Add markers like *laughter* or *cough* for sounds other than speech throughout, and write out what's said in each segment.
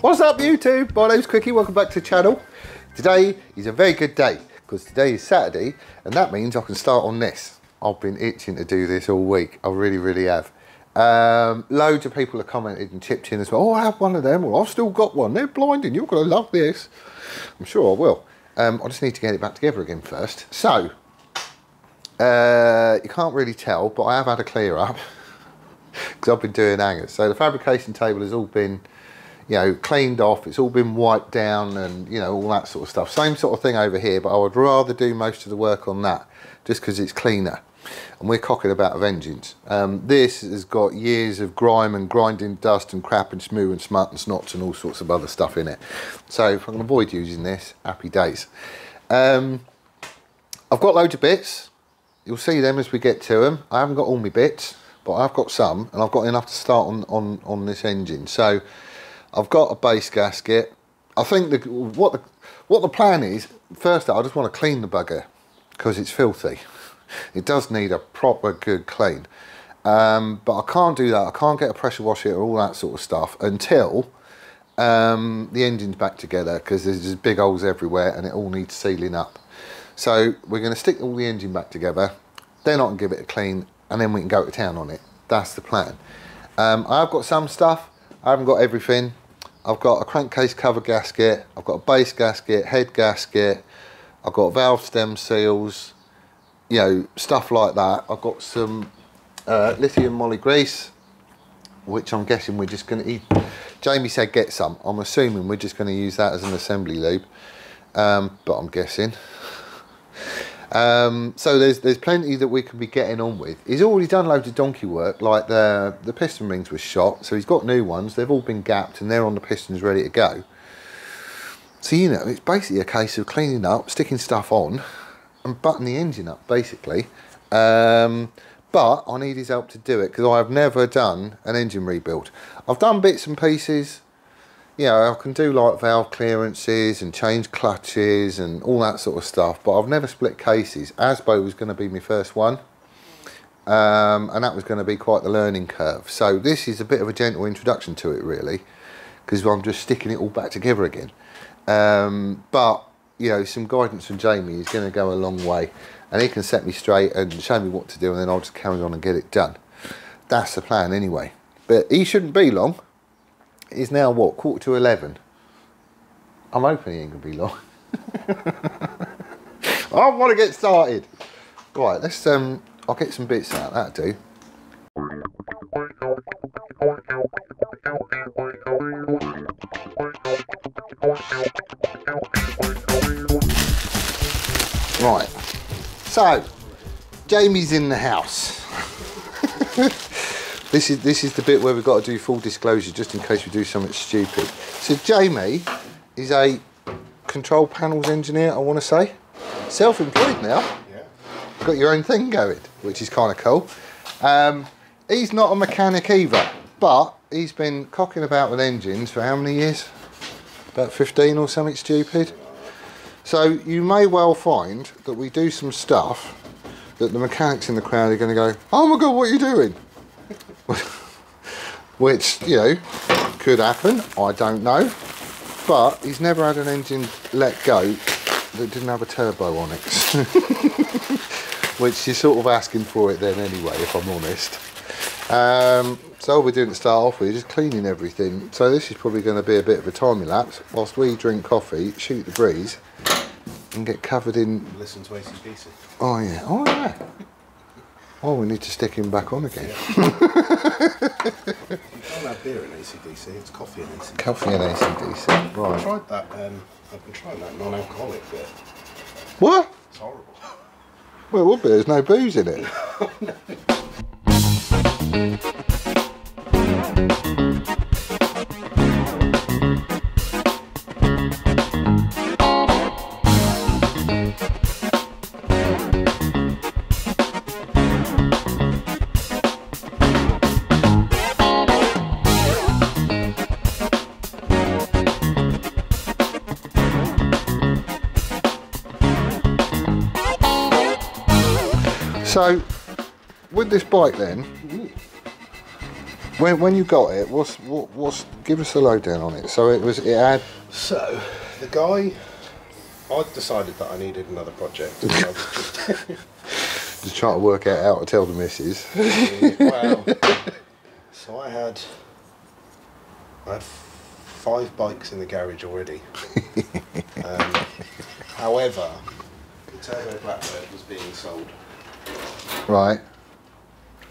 What's up YouTube? My name's Quickie, welcome back to the channel. Today is a very good day because today is Saturday and that means I can start on this. I've been itching to do this all week, I really, really have. Um, loads of people have commented and chipped in as well. Oh, I have one of them, I've still got one. They're blinding, you're to love this. I'm sure I will. Um, I just need to get it back together again first. So, uh, you can't really tell, but I have had a clear up *laughs* because I've been doing hangers. So the fabrication table has all been you know, cleaned off, it's all been wiped down and, you know, all that sort of stuff. Same sort of thing over here, but I would rather do most of the work on that just because it's cleaner. And we're cocking about of engines. Um, this has got years of grime and grinding dust and crap and smoo and smut and snots and all sorts of other stuff in it. So if I can avoid using this, happy days. Um, I've got loads of bits. You'll see them as we get to them. I haven't got all my bits, but I've got some and I've got enough to start on, on, on this engine. So I've got a base gasket. I think the, what the what the plan is, first I just want to clean the bugger because it's filthy. *laughs* It does need a proper good clean. Um, but I can't do that. I can't get a pressure washer or all that sort of stuff until um, the engine's back together because there's just big holes everywhere and it all needs sealing up. So we're going to stick all the engine back together, then I can give it a clean and then we can go to town on it. That's the plan. Um, I've got some stuff, I haven't got everything. I've got a crankcase cover gasket, I've got a base gasket, head gasket, I've got valve stem seals, you know, stuff like that. I've got some uh, lithium moly grease, which I'm guessing we're just going to eat. Jamie said get some. I'm assuming we're just going to use that as an assembly lube, um, but I'm guessing. *laughs* Um, so there's there's plenty that we can be getting on with. He's already done loads of donkey work, like the the piston rings were shot, so he's got new ones. They've all been gapped and they're on the pistons ready to go. So you know, it's basically a case of cleaning up, sticking stuff on, and button the engine up, basically. Um, but I need his help to do it because I have never done an engine rebuild. I've done bits and pieces know, I can do like valve clearances and change clutches and all that sort of stuff, but I've never split cases. Asbo was going to be my first one, um, and that was going to be quite the learning curve. So this is a bit of a gentle introduction to it, really, because I'm just sticking it all back together again. Um, but, you know, some guidance from Jamie is going to go a long way, and he can set me straight and show me what to do, and then I'll just carry on and get it done. That's the plan anyway. But he shouldn't be long is now what, quarter to 11? I'm hoping he ain't to be long. *laughs* I want to get started. Right, let's, um, I'll get some bits out, that'll do. Right, so, Jamie's in the house. This is this is the bit where we've got to do full disclosure just in case we do something stupid. So Jamie is a control panels engineer, I want to say. Self-employed now. Yeah. Got your own thing going, which is kind of cool. Um, he's not a mechanic either, but he's been cocking about with engines for how many years? About 15 or something stupid. So you may well find that we do some stuff that the mechanics in the crowd are going to go, oh my God, what are you doing? *laughs* which, you know, could happen, I don't know. But he's never had an engine let go that didn't have a turbo on it. *laughs* which you're sort of asking for it then anyway, if I'm honest. Um, so all we're doing to start off with is just cleaning everything. So this is probably going to be a bit of a time lapse whilst we drink coffee, shoot the breeze, and get covered in... Listen to ACDC. Oh yeah, oh yeah. Oh, we need to stick him back on again. Yeah. *laughs* you can't have beer in ACDC, it's coffee in ACDC. Coffee in ACDC, right. I tried that, um, I've been trying that non-alcoholic bit. What? It's horrible. Well, it would be, there's no booze in it. *laughs* *laughs* So, with this bike then, When, when you got it, what's what, what's give us a lowdown on it. So it was it had So, the guy, I decided that I needed another project. and *laughs* I just- just trying to work out how to tell the missus. *laughs* well, so I had, I had five bikes in the garage already. *laughs* um, however, the Turbo Blackbird was being sold, right.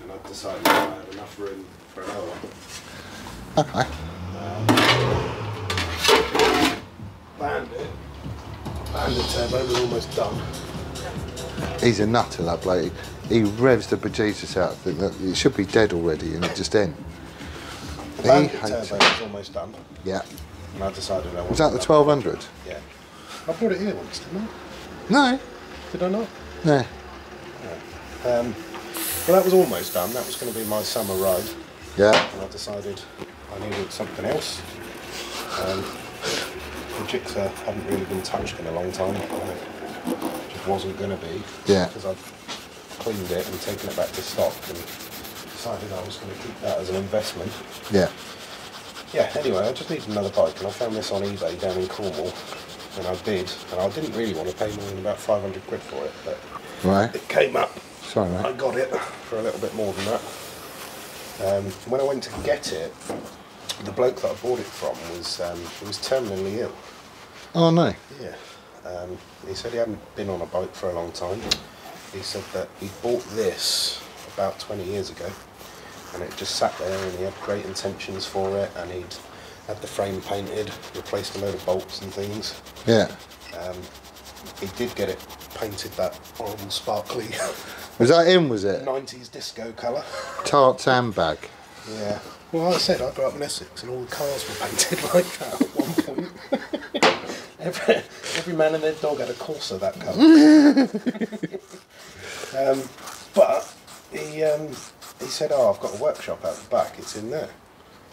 and I decided that I had enough room for another one. Okay. Um, Bandit. Bandit Turbo was almost done. He's a nutter, that bloke. He revs the bejesus out. of it. It should be dead already, and it just end. He Bandit Turbo it. was almost done, Yeah. and I decided I wanted Was that the 1200? Yeah. I brought it here once, didn't I? No. Did I not? No. Um, well, that was almost done. That was going to be my summer ride, Yeah. and I decided I needed something else. Um, the jigsaw hadn't really been touched in a long time. It just wasn't going to be. Yeah. Because I'd cleaned it and taken it back to stock and decided I was going to keep that as an investment. Yeah. Yeah, anyway, I just needed another bike and I found this on eBay down in Cornwall and I bid and I didn't really want to pay more than about 500 quid for it, but Right. it came up Sorry, I got it for a little bit more than that. Um, when I went to get it, the bloke that I bought it from was um, he was terminally ill. Oh no. Yeah. Um, he said he hadn't been on a bike for a long time. He said that he bought this about 20 years ago, and it just sat there, and he had great intentions for it, and he'd had the frame painted, replaced a load of bolts and things. Yeah. Um, he did get it painted that horrible sparkly Was that him? Was it 90s disco colour. tart sandbag? Yeah. Well, like I said, I grew up in Essex and all the cars were painted *laughs* like that at one point. *laughs* every, every man and their dog had a Corsa that colour. *laughs* um, but he, um, he said, oh, I've got a workshop out the back, it's in there.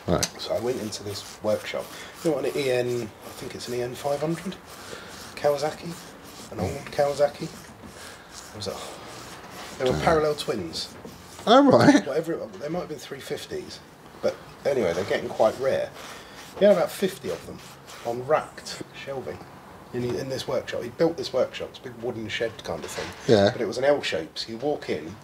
Right. So I went into this workshop. You know what, an EN, I think it's an EN 500? Kawasaki? An old Kawasaki? What was it? They were parallel twins Oh right. whatever it, they might have been 350s but anyway they're getting quite rare he had about 50 of them on racked shelving in, in this workshop he built this workshop it's a big wooden shed kind of thing Yeah. but it was an L shape so you walk in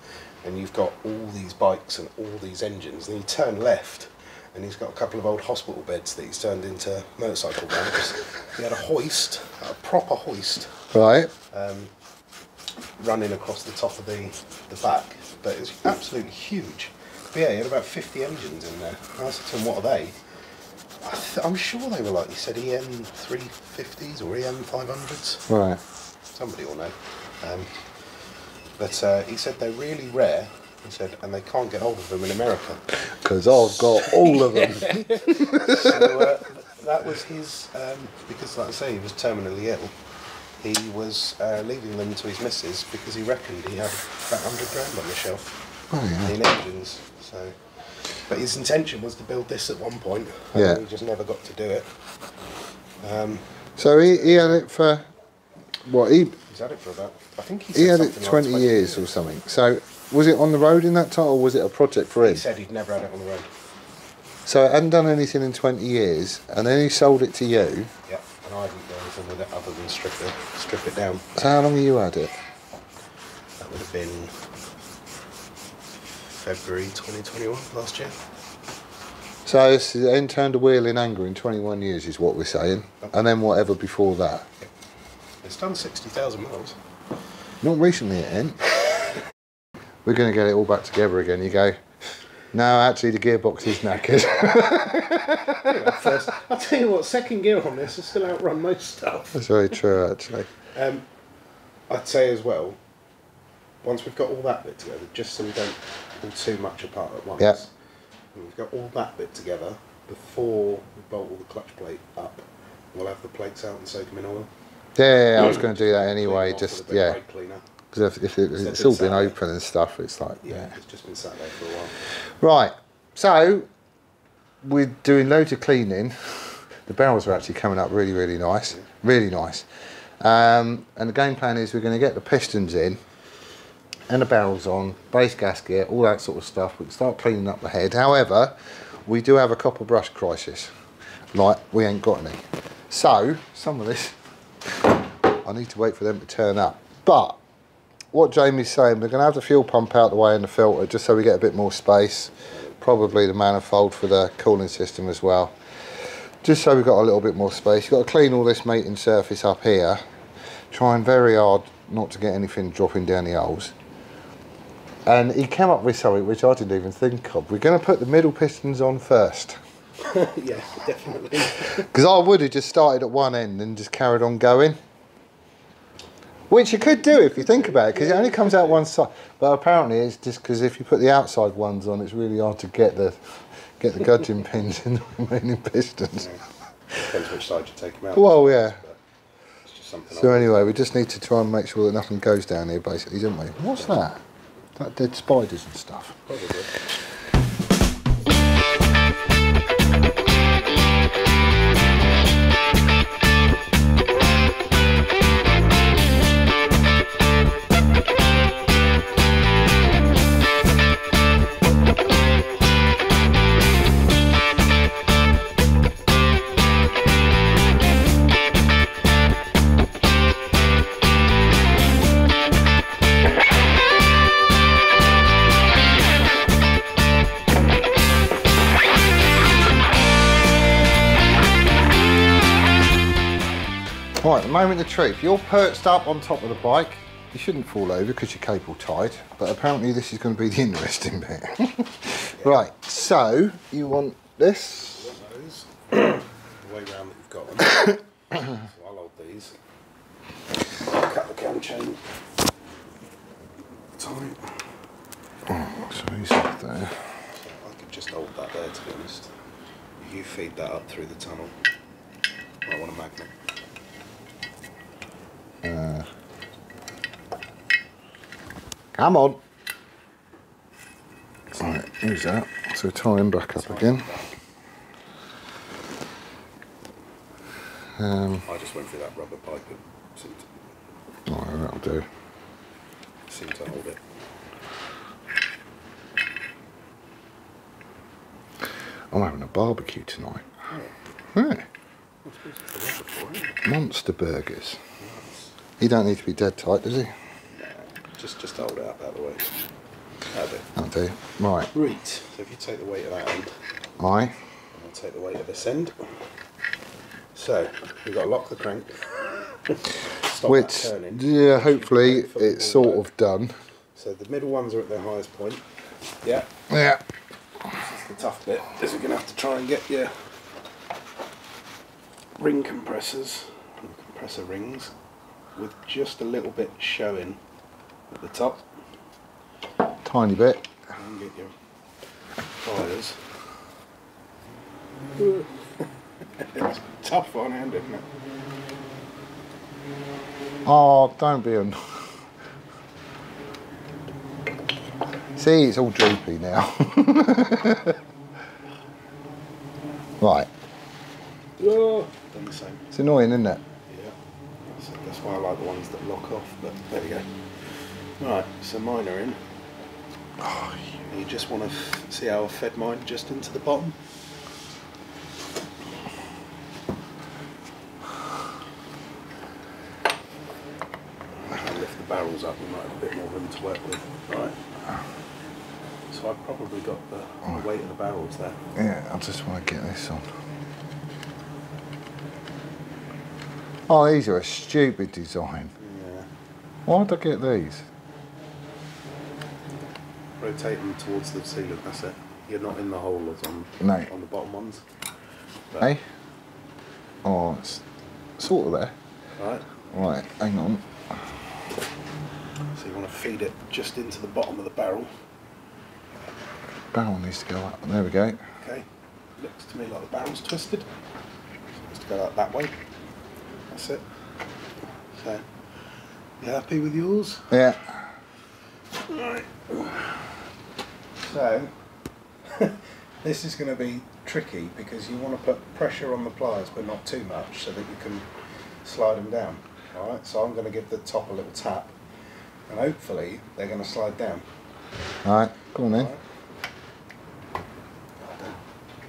and you've got all these bikes and all these engines then you turn left and he's got a couple of old hospital beds that he's turned into motorcycle ramps he had a hoist a proper hoist Right. um, running across the top of the, the back, but it's absolutely huge. But yeah, he had about 50 engines in there. I said to him, what are they? I th- I'm sure they were like, he said EM 350s or EM 500s. Right. Somebody will know. Um, but uh, he said they're really rare. He said, and they can't get hold of them in America. Because I've got all of them. *laughs* so uh, that was his, um, because like I say, he was terminally ill. He was uh, leaving them to his missus because he reckoned he had about 100 grand on the shelf Oh, yeah. in engines. So, but his intention was to build this at one point. and Yeah. He just never got to do it. Um, So he, he had it for what he he's had it for about, I think he, he had it something like 20 years or something. So was it on the road in that time, or was it a project for him? He said he'd never had it on the road. So it hadn't done anything in 20 years, and then he sold it to you. Yeah, and I anything with it other than strip it, strip it down. So how long have you had it? That would have been February 2021 last year. So it's then turned a wheel in anger in 21 years, is what we're saying, and then whatever before that. It's done 60,000 miles. Not recently, it ain't. *laughs* We're going to get it all back together again. You go. No, actually, the gearbox is knackered. *laughs* I'll tell you what, second gear on this will still outrun most stuff. That's very true, actually. Um, I'd say as well, once we've got all that bit together, just so we don't pull too much apart at once, Yeah. when we've got all that bit together, before we bolt all the clutch plate up, we'll have the plates out and soak them in oil. Yeah, yeah, yeah, I was going to do that anyway. them off with Just a bit of yeah, cleaner. Because if, if it, So it's all been open and stuff, it's like Yeah, yeah. it's just been sat there for a while. Right. So we're doing loads of cleaning. The barrels are actually coming up really, really nice. Really nice. Um, and the game plan is we're going to get the pistons in and the barrels on, base gasket, all that sort of stuff. We can start cleaning up the head. However, we do have a copper brush crisis. Like, we ain't got any. So, some of this, I need to wait for them to turn up. But, what Jamie's saying, we're going to have the fuel pump out the way and the filter just so we get a bit more space. Probably the manifold for the cooling system as well. Just so we've got a little bit more space. You've got to clean all this mating surface up here. Trying very hard not to get anything dropping down the holes. And he came up with something which I didn't even think of. We're going to put the middle pistons on first. *laughs* yeah, definitely. *laughs* Because I would have just started at one end and just carried on going. Which you could do if you think about it, because it only comes out one side. But apparently it's just because if you put the outside ones on, it's really hard to get the get the gudgeon *laughs* pins in the remaining pistons. Depends which side you take them out. Well, yeah. So anyway, we just need to try and make sure that nothing goes down here, basically, don't we? What's that? That dead spiders and stuff. Probably. The moment of truth. You're perched up on top of the bike. You shouldn't fall over because your cable tied, but apparently this is going to be the *laughs* interesting bit. right, so you want this? The way round that you've got them. *coughs* so I'll hold these. Cut the cam chain. Tight. Oh, so he's up there. I could just hold that there to be honest. You feed that up through the tunnel. I want a magnet. Come on. Right, use that? So tie him back up again. Um, I just went through that rubber pipe. and seemed to, oh, that'll do. seemed to hold it. I'm having a barbecue tonight. Yeah, monster burgers. He don't need to be dead tight, does he? Just just hold it up out of the way. That'll do. That'll do. Right, Right. So if you take the weight of that end, and I'll take the weight of this end. So we've got to lock the crank. *laughs* Stop Which, turning. yeah, hopefully it's sort of done. So the middle ones are at their highest point. Yeah, Yeah. this is the tough bit. Is we're going to have to try and get your ring compressors, compressor rings, with just a little bit showing at the top. Tiny bit. And get your pliers. it's tough on hand, isn't it? Oh, don't be an. See, it's all droopy now. *laughs* right, Oh, done the same. it's annoying, isn't it? Yeah. That's, that's why I like the ones that lock off, but there we go. Right, so mine are in. Oh, you just want to see how I fed mine just into the bottom. I'll lift the barrels up, we might have a bit more room to work with. Right. So I've probably got the, the weight of the barrels there. Yeah, I just want to get this on. Oh, these are a stupid design. Yeah. Why did I get these? Rotate them towards the sealant, that's it. You're not in the hole as on, No. on the bottom ones. But- Hey? Oh, it's sort of there. Right. Right, hang on. So you want to feed it just into the bottom of the barrel. Barrel needs to go up. There we go. Okay. Looks to me like the barrel's twisted. Supposed to go out that way. That's it. So, you happy with yours? Yeah. Right. So, *laughs* this is going to be tricky because you want to put pressure on the pliers but not too much so that you can slide them down. Alright, so I'm going to give the top a little tap and hopefully they're going to slide down. Alright, go on then.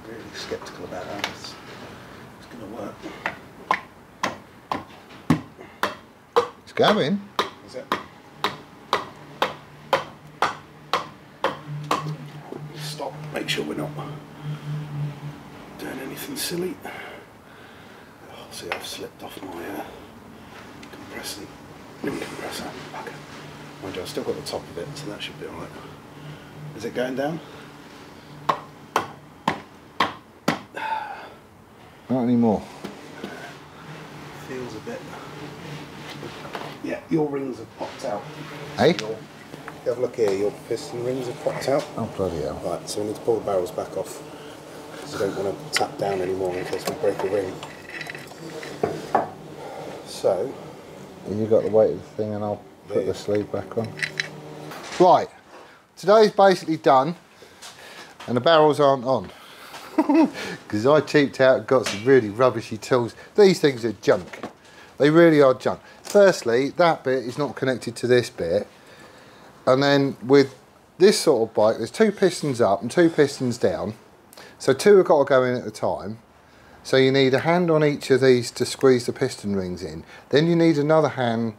Really sceptical about how this it's going to work. It's going. Is it? Stop. Make sure we're not doing anything silly. Oh, see, I've slipped off my uh, compressing ring compressor. Bugger. Mind you, I've still got the top of it, so that should be alright. Is it going down? Not anymore. Feels a bit. Yeah, your rings have popped out. Hey? Your, have a look here, your piston rings have popped out. Oh bloody hell. Right, so we need to pull the barrels back off. So we don't want to tap down anymore in case we break a ring. So, You got the weight of the thing and I'll put There. the sleeve back on. Right, today's basically done and the barrels aren't on. *laughs* Because I cheaped out and got some really rubbishy tools. These things are junk. They really are junk. Firstly, that bit is not connected to this bit. And then with this sort of bike, there's two pistons up and two pistons down. So two have got to go in at a time. So you need a hand on each of these to squeeze the piston rings in. Then you need another hand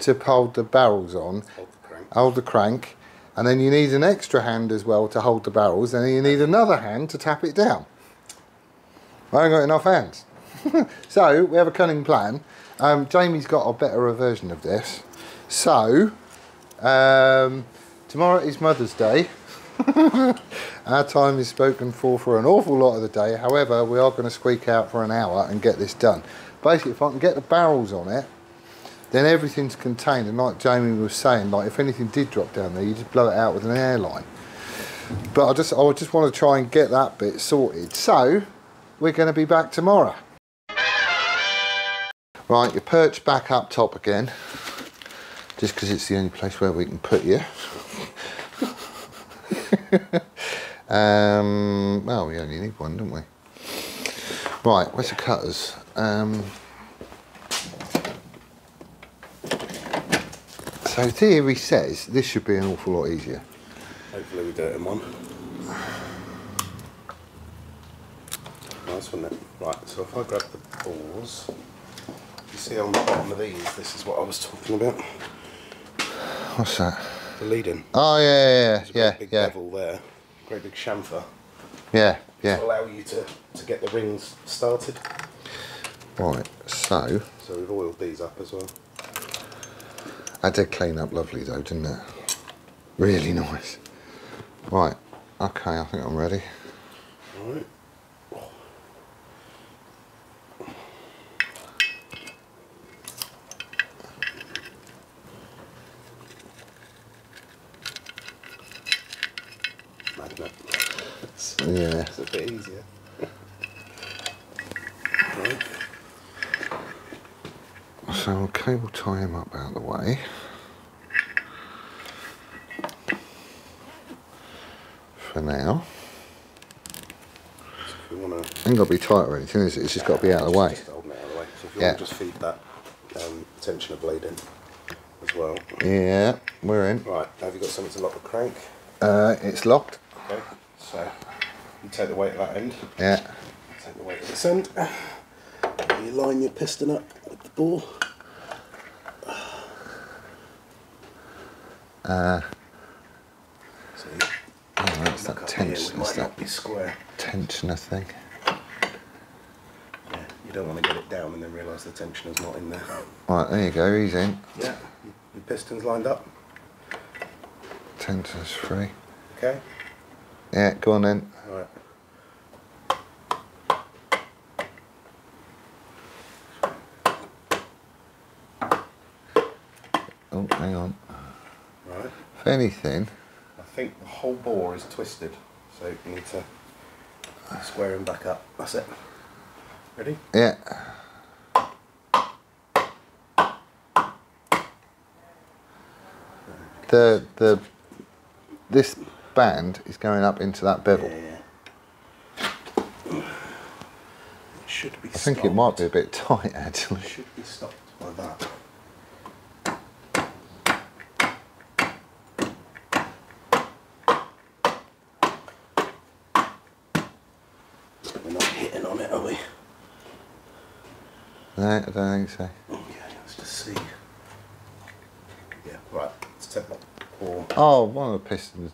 to hold the barrels on, hold the crank. hold the crank, and then you need an extra hand as well to hold the barrels, and then you need another hand to tap it down. I ain't got enough hands. *laughs* so we have a cunning plan. Um, Jamie's got a better version of this. So um, tomorrow is Mother's Day. *laughs* Our time is spoken for for an awful lot of the day. However, we are going to squeak out for an hour and get this done. Basically, if I can get the barrels on it, then everything's contained. And like Jamie was saying, like if anything did drop down there, you just blow it out with an airline. But I just, I just want to try and get that bit sorted. So we're going to be back tomorrow. Right, you perch back up top again, just because it's the only place where we can put you. *laughs* um, well, we only need one, don't we? Right, where's the cutters? Um, so theory says this should be an awful lot easier. Hopefully we do it in one. Nice, wasn't it? Right, so if I grab the bores, you see on the bottom of these, this is what I was talking about. What's that? The lead-in. Oh yeah, yeah, There's a yeah, great big yeah, bevel there, great big chamfer yeah, to yeah. allow you to, to get the rings started. Right, so So we've oiled these up as well. I did clean up lovely though, didn't it? Really nice. Right, okay, I think I'm ready. Alright. Magnet. It's, Yeah. it's a bit easier. right. So okay, we'll tie him up out of the way. For now. So if we want to Ain't got to be tight or anything, is it? It's just got to be out of the way. Just holding it out of the way. So if you Yeah. want to just feed that um, tensioner blade in as well. Yeah, we're in. Right, have you got something to lock the crank? Uh, it's locked. Okay, so you take the weight of that end, Yeah. take the weight of this end, you line your piston up with the bore. Uh, So oh, that's that up here, we tension. That's not that be square. tensioner thing. Yeah, you don't want to get it down and then realise the tensioner's not in there. Right, there you go. He's in. Yeah, your piston's lined up. Tensioner's free. Okay, Yeah, go on then. all Oh, hang on. Right. If anything, I think the whole bore is twisted, so you need to square him back up. That's it. Ready? yeah. The the this band is going up into that bevel. Yeah. It should be I think it might be a bit *laughs* tight actually. It should be stopped by that. We're we? No, I don't think so. Okay, let's just see. Yeah, right. Let's take that. Or Oh, one of the pistons.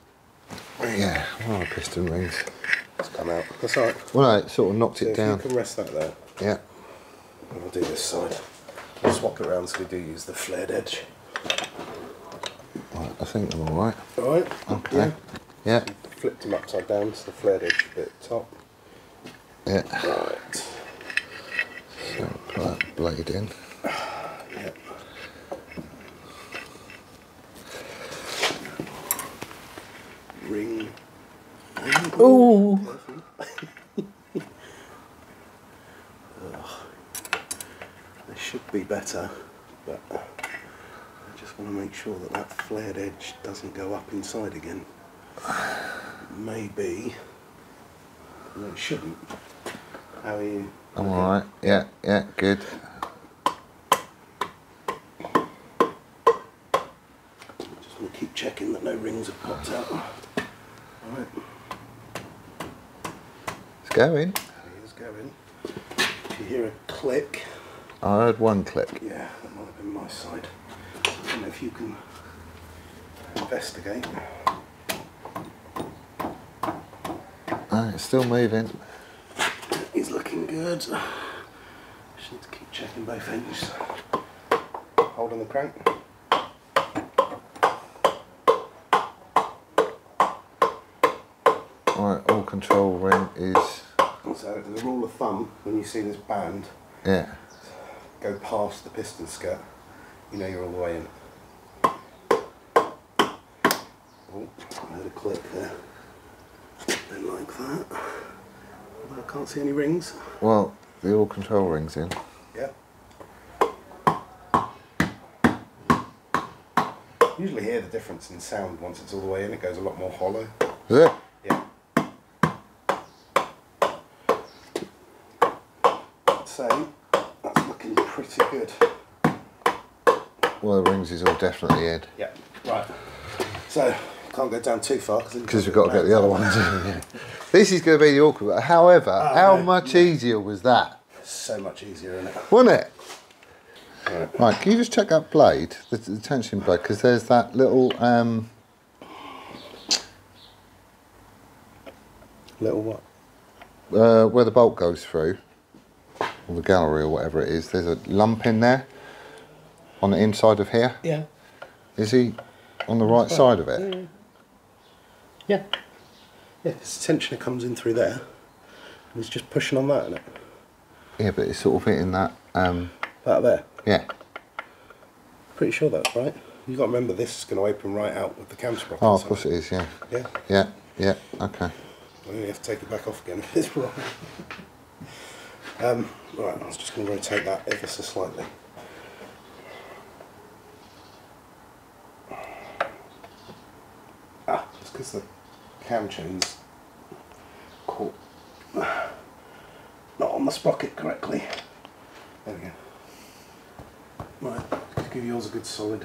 Yeah, one of the piston rings. it's come out. That's alright. Well, no, it sort of knocked So it down. you can rest that there, Yeah. and I'll do this side. I'll swap it around so we do use the flared edge. Right, I think I'm all right. Alright. Okay. Yeah. Flipped them upside down so the flared edge bit at top. Yeah. Right. Blade in. Yeah. Ring. *laughs* Ooh. They should be better, but I just want to make sure that that flared edge doesn't go up inside again. Maybe. No, it shouldn't. How are you? I'm all right. Yeah. Yeah. Good. Going. here's going. If you hear a click, I heard one click. yeah, that might have been my side. I don't know if you can investigate. Oh, it's still moving. It's looking good. Just need to keep checking both ends. Holding the crank. Right. Oil control ring is. So as a rule of thumb, when you see this band Yeah. go past the piston skirt, you know you're all the way in. Oh, I heard a click there. Don't like that. Although I can't see any rings. Well, the oil control ring's in. Yeah. Usually hear the difference in sound once it's all the way in. It goes a lot more hollow. Is it? Yeah. I'd say that's looking good. Well, the rings is all definitely in. Yeah. Right. So can't go down too far Because we've got to get the other ones in. This is going to be the awkward bit. However, Oh, how no, much no. easier was that? So much easier, isn't it? Wasn't it? Right. Right, can you just check that blade, the, the tension blade, because there's that little, um, Little what? uh, where the bolt goes through, or the gallery or whatever it is, there's a lump in there on the inside of here. Yeah. Is he on the right side of it? Yeah. Yeah. This tensioner comes in through there, and he's just pushing on that, isn't it? Yeah, but it's sort of hitting that, um, That there. yeah. Pretty sure that's right. You've got to remember this is going to open right out with the cam sprocket. Oh, of course it is, yeah. Yeah. Yeah, yeah, okay. I only have to take it back off again if *laughs* it's wrong. Um, right, I was just going to rotate that ever so slightly. Ah, it's because the cam chain's caught not on the sprocket correctly. There we go. Right, just give yours a good solid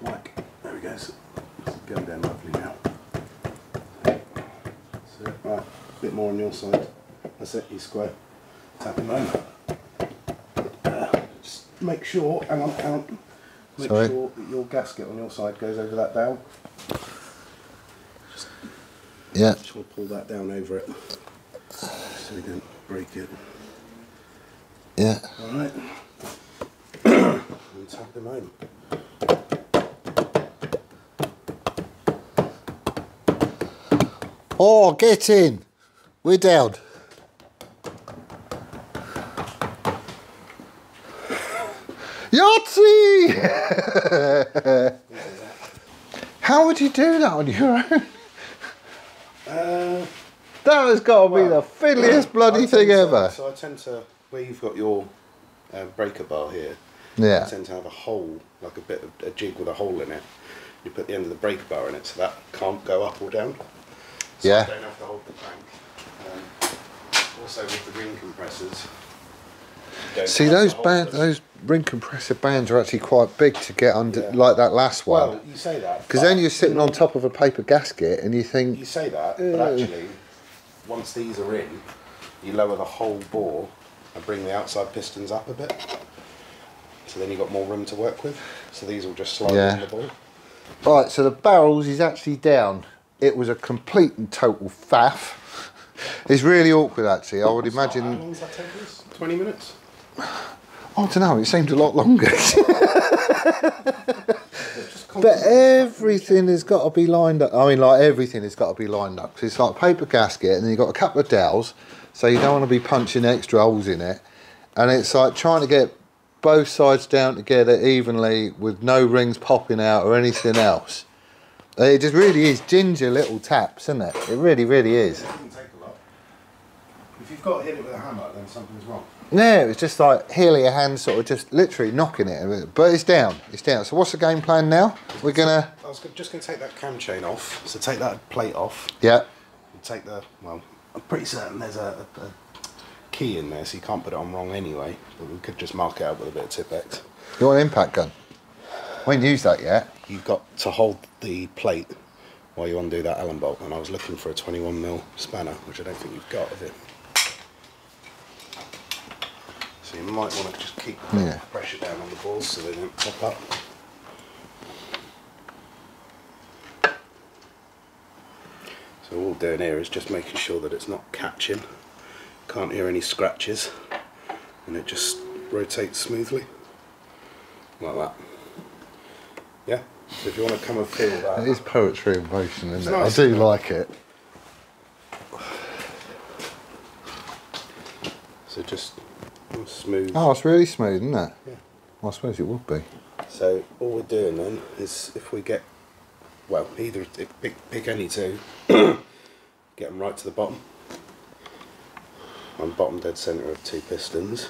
whack. There we go. So it's going down lovely now. It. Right, a bit more on your side. That's it, you square. Tap him over. Uh, just make sure, hang on, hang on. Make Sorry. sure that your gasket on your side goes over that down. Yeah, Just want to pull that down over it so we don't break it. yeah. Alright. and tap him home. Oh, get in. We're down. *laughs* How would you do that on your own? Uh, That has got to be the fiddliest bloody thing to- ever. So I tend to, where you've got your uh, breaker bar here, Yeah. I tend to have a hole, like a bit of a jig with a hole in it. You put the end of the breaker bar in it so that can't go up or down. So Yeah. I don't have to hold the crank. Um, also with the ring compressors. See those them. those ring compressor bands are actually quite big to get under, Yeah. like that last one. Well, you say that. Because then you're sitting on top of a paper gasket and you think You say that, but Uh. actually, once these are in, you lower the whole bore and bring the outside pistons up a bit. So then you've got more room to work with. So these will just slide Yeah. on the bore. Right, so the barrels is actually down. It was a complete and total faff. *laughs* It's really awkward actually. I would imagine. How long does that take us? 20 minutes? I don't know. It seemed a lot longer. *laughs* but everything has got to be lined up. I mean, like everything has got to be lined up. 'Cause it's like paper gasket, and then you've got a couple of dowels, so you don't want to be punching extra holes in it. And it's like trying to get both sides down together evenly with no rings popping out or anything else. It just really is ginger little taps, isn't it? It really, really is. It doesn't take a lot. If you've got to hit it with a hammer, then something's wrong. No, it's just like heel of your hand, sort of just literally knocking it. a bit. But it's down. It's down. So what's the game plan now? We're gonna. I was just going to take that cam chain off. So take that plate off. Yeah. take the well. I'm pretty certain there's a, a, a key in there, so you can't put it on wrong anyway. But we could just mark it out with a bit of Tipp-Ex. You want an impact gun? We ain't used that yet. You've got to hold the plate while you undo that Allen bolt, and I was looking for a 21 mil spanner, which I don't think you've got, have you? So you might want to just keep the Yeah. pressure down on the bores so they don't pop up. So all we're doing here is just making sure that it's not catching. Can't hear any scratches, and it just rotates smoothly, like that. Yeah. So if you want to come and feel that. It is poetry in motion, isn't it? nice, I do isn't it? like it. So just smooth. Oh, it's really smooth, isn't it? Yeah. I suppose it would be. So all we're doing then is if we get, well, either pick, pick any two, *coughs* get them right to the bottom. I'm bottom dead centre of two pistons.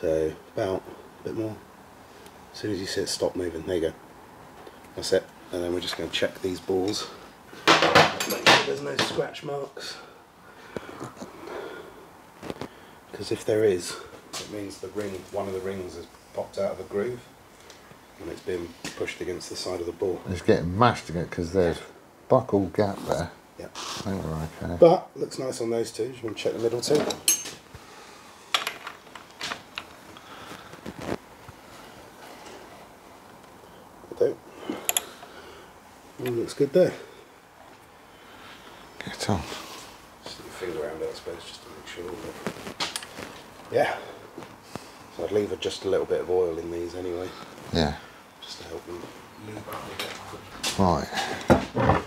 So about a bit more. As soon as you see it stop moving, there you go. That's it. And then we're just going to check these bores. Make sure there's no scratch marks. Because if there is, it means the ring, one of the rings has popped out of the groove and it's been pushed against the side of the bore. It's getting mashed again because there's buckle gap there. Yeah. I think we're okay. But looks nice on those two. You want to check the middle too? All looks good there. Get on. Just your finger around it, I suppose, just to make sure. Yeah. So I'd leave just a little bit of oil in these anyway, Yeah. just to help them lube up a bit. Right.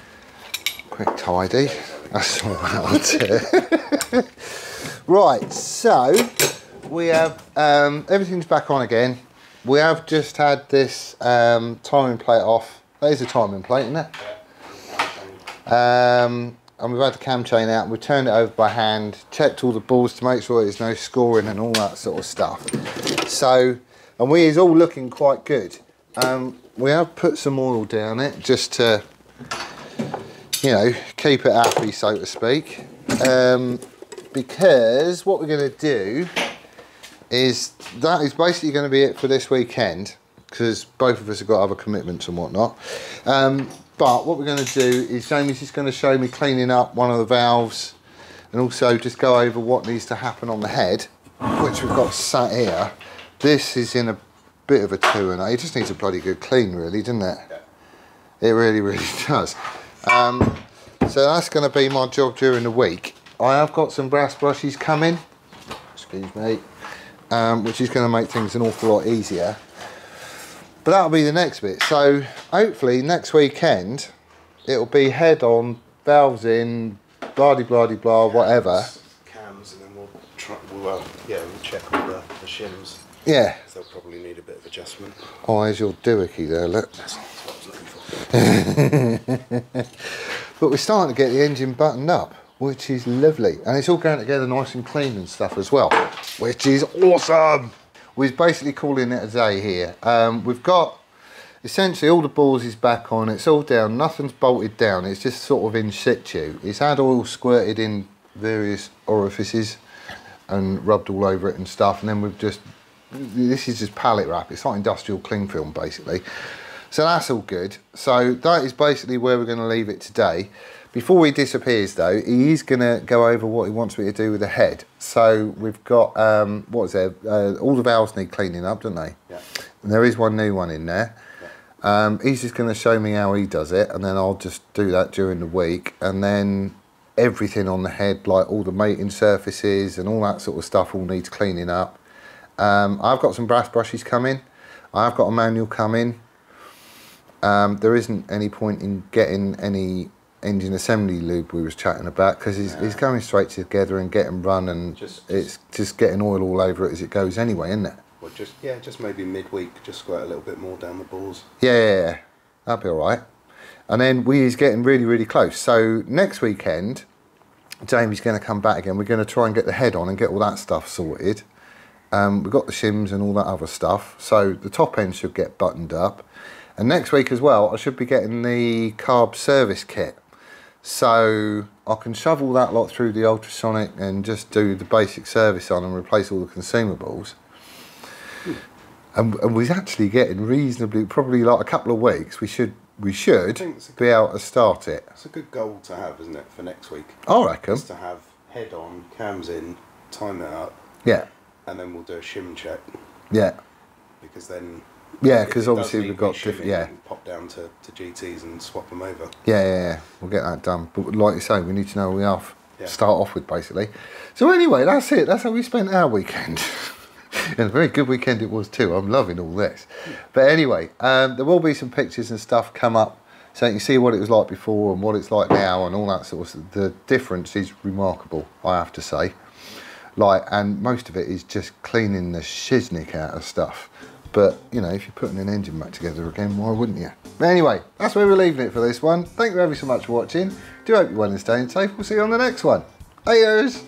Quick tidy. That's all I'll do. *laughs* right, so we have um, everything's back on again. We have just had this um, timing plate off. That is a timing plate, isn't it? Um, and we've had the cam chain out. We turned it over by hand, checked all the bores to make sure there's no scoring and all that sort of stuff. So, and we is all looking quite good. Um, we have put some oil down it just to, you know, keep it happy, so to speak. Um, because what we're going to do is that is basically going to be it for this weekend because both of us have got other commitments and whatnot. Um, but what we're going to do is Jamie's just going to show me cleaning up one of the valves and also just go over what needs to happen on the head, which we've got sat here. This is in a bit of a two and it just needs a bloody good clean, really, doesn't it? It really, really *laughs* does. Um, so that's going to be my job during the week. I have got some brass brushes coming. Excuse me um, which is going to make things an awful lot easier. But that'll be the next bit. So hopefully next weekend it'll be head on, valves in, blah de blah de blah, whatever. Cams, and then we'll try. Well, uh, yeah, we'll check all the, the shims. Yeah. They'll probably need a bit of adjustment. Oh, there's your doohickey there, look. That's, that's what I was looking for. *laughs* But we're starting to get the engine buttoned up, which is lovely. And it's all going together nice and clean and stuff as well, which is awesome. We're basically calling it a day here. Um, we've got essentially all the bores is back on, it's all down, nothing's bolted down, it's just sort of in situ. It's had oil squirted in various orifices and rubbed all over it and stuff, and then we've just, this is just pallet wrap, it's like industrial cling film basically. So that's all good. So that is basically where we're going to leave it today before he disappears though, he is going to go over what he wants me to do with the head. So we've got, um, what is there, uh, all the valves need cleaning up, don't they? Yeah. And there is one new one in there. Um, he's just going to show me how he does it, and then I'll just do that during the week. And then everything on the head, like all the mating surfaces and all that sort of stuff, all needs cleaning up. Um, I've got some brass brushes coming. I've got a manual coming. Um, there isn't any point in getting any engine assembly lube we was chatting about because it's, it's going straight together and getting run and Just- it's just getting oil all over it as it goes anyway, isn't it? Well, just yeah, just maybe midweek, just squirt a little bit more down the bores. Yeah, yeah, yeah. that'll be all right. And then we is getting really, really close. So next weekend, Jamie's going to come back again. We're going to try and get the head on and get all that stuff sorted. Um, we've got the shims and all that other stuff. So the top end should get buttoned up. And next week as well, I should be getting the carb service kit. So I can shove all that lot through the ultrasonic and just do the basic service on and replace all the consumables. And, and we're actually getting reasonably, probably like a couple of weeks, we should we should be able to start it. It's a good goal to have, isn't it, for next week? I reckon. Is to have head on, cams in, time it up, Yeah, and then we'll do a shim check yeah, because then. Yeah, because obviously we've got reshimming, diff- yeah. Pop down to, to GTs and swap them over. yeah, yeah, yeah. We'll get that done. But like you say, we need to know where we are. Yeah. Start off with basically. So anyway, that's it. That's how we spent our weekend. *laughs* and a very good weekend it was too. I'm loving all this. But anyway, um, there will be some pictures and stuff come up so you can see what it was like before and what it's like now and all that sort of. The difference is remarkable, I have to say. Like, and most of it is just cleaning the shiznick out of stuff. But, you know, if you're putting an engine back together again, why wouldn't you? Anyway, that's where we're leaving it for this one. Thank you ever so much for watching. Do hope you're well and staying safe. We'll see you on the next one. Adios.